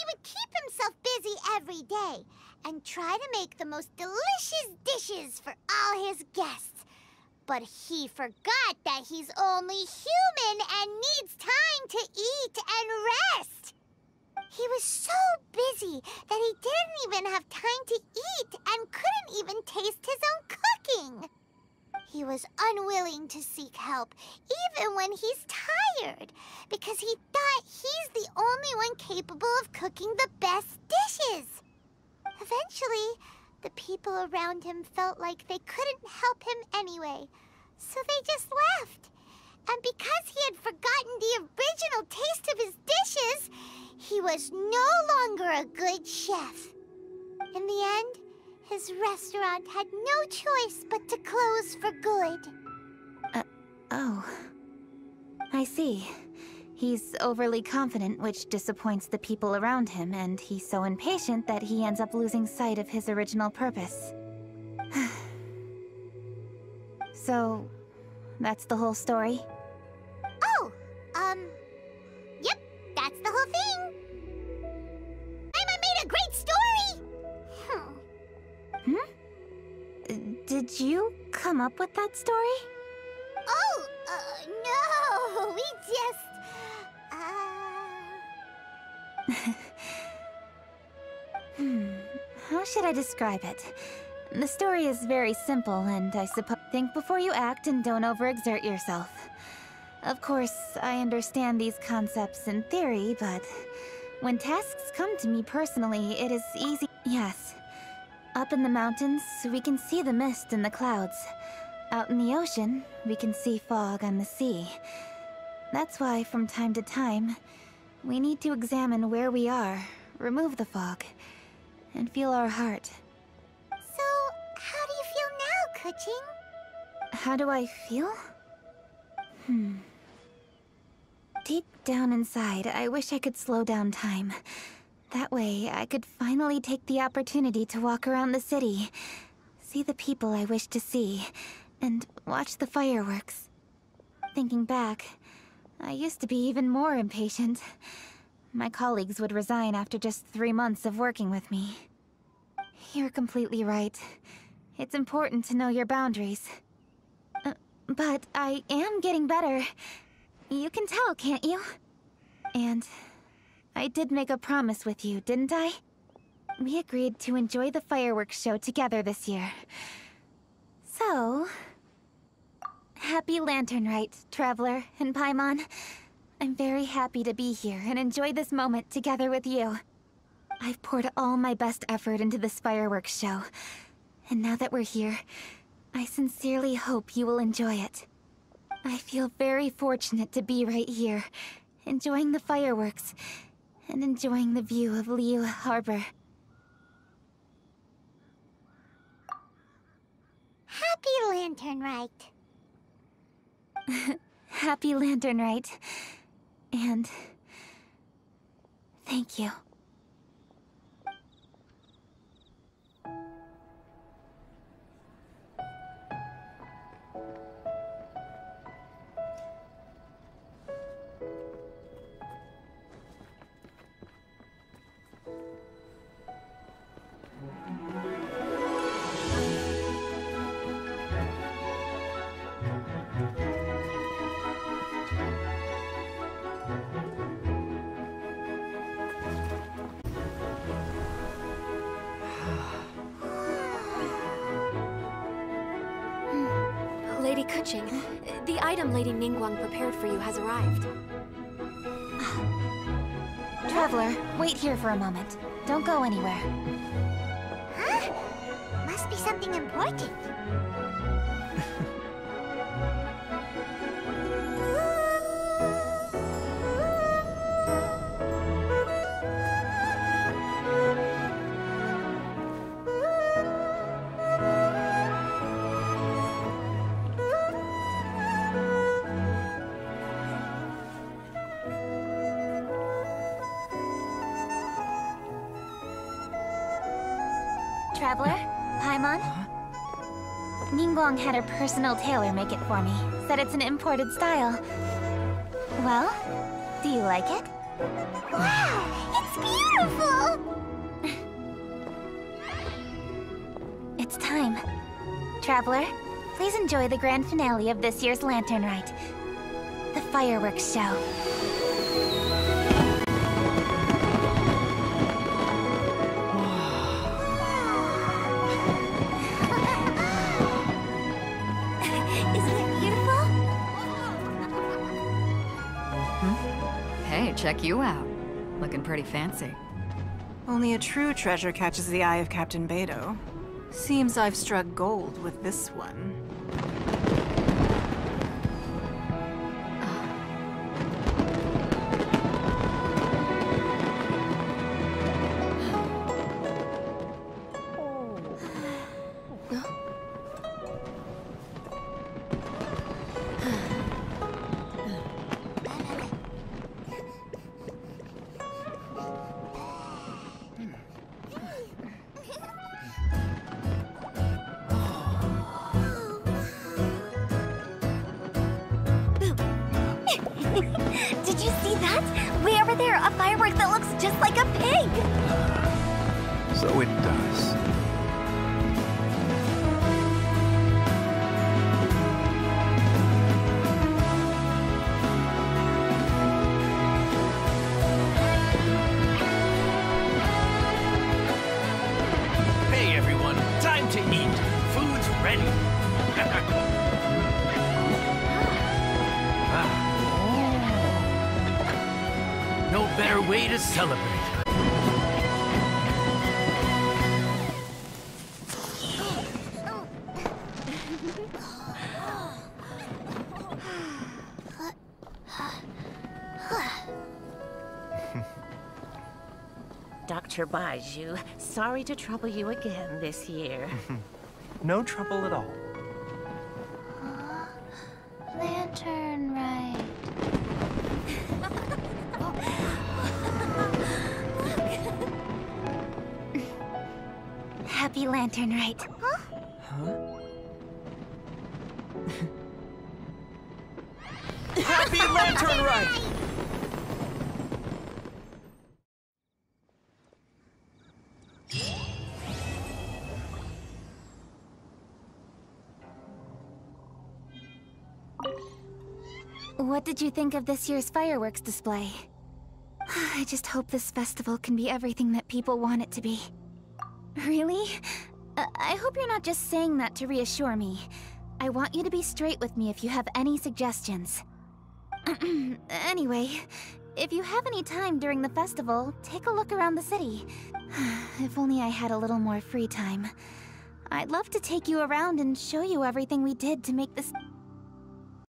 he would keep himself busy every day and try to make the most delicious dishes for all his guests. But he forgot that he's only human and needs time to eat and rest. He was so busy that he didn't even have time to eat and couldn't even taste his own cooking. He was unwilling to seek help, even when he's tired, because he thought he's the only one capable of cooking the best dishes. Eventually, the people around him felt like they couldn't help him anyway, so they just left. And because he had forgotten the original taste of his dishes, he was no longer a good chef. In the end, his restaurant had no choice but to close for good. Uh, oh. I see. He's overly confident, which disappoints the people around him, and he's so impatient that he ends up losing sight of his original purpose. so, that's the whole story? Did you come up with that story? Oh, uh, no, we just, uh... hmm, how should I describe it? The story is very simple, and I suppose think before you act and don't overexert yourself. Of course, I understand these concepts in theory, but when tasks come to me personally, it is easy. Yes. Up in the mountains, we can see the mist and the clouds. Out in the ocean, we can see fog on the sea. That's why, from time to time, we need to examine where we are, remove the fog, and feel our heart. So, how do you feel now, Keqing? How do I feel? Hmm. Deep down inside, I wish I could slow down time. That way, I could finally take the opportunity to walk around the city, see the people I wish to see, and watch the fireworks. Thinking back, I used to be even more impatient. My colleagues would resign after just three months of working with me. You're completely right. It's important to know your boundaries. Uh, but I am getting better. You can tell, can't you? And I did make a promise with you, didn't I? We agreed to enjoy the fireworks show together this year. So... Happy Lantern Rite, Traveler and Paimon. I'm very happy to be here and enjoy this moment together with you. I've poured all my best effort into this fireworks show. And now that we're here, I sincerely hope you will enjoy it. I feel very fortunate to be right here, enjoying the fireworks, and enjoying the view of Liyue Harbor. Happy Lantern Rite. Happy Lantern Rite. And... Thank you. Lady Keqing, the item Lady Ningguang prepared for you has arrived. Traveler, wait here for a moment. Don't go anywhere. Huh? Must be something important. Traveler? Paimon? Ningguang had her personal tailor make it for me. Said it's an imported style. Well, do you like it? Wow! It's beautiful! It's time. Traveler, please enjoy the grand finale of this year's Lantern Rite. The fireworks show. Check you out. Looking pretty fancy. Only a true treasure catches the eye of Captain Beidou. Seems I've struck gold with this one. Did you see that? Way over there, a firework that looks just like a pig! So it does. Better way to celebrate. Dr. Baizhu, sorry to trouble you again this year. No trouble at all. Happy Lantern Rite. Happy Lantern Rite! What did you think of this year's fireworks display? I just hope this festival can be everything that people want it to be. Really? Uh, I hope you're not just saying that to reassure me. I want you to be straight with me if you have any suggestions. anyway, if you have any time during the festival, take a look around the city. if only I had a little more free time. I'd love to take you around and show you everything we did to make this